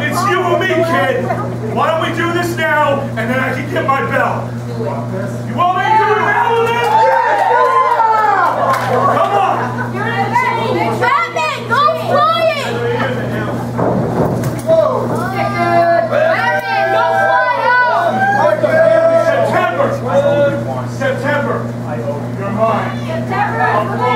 It's you and me, kid. Why don't we do this now, and then I can get my bell? You want me to do it now, Lynn? Come on! Batman, go flying! Batman, go fly out! September! September! You're mine. Batman,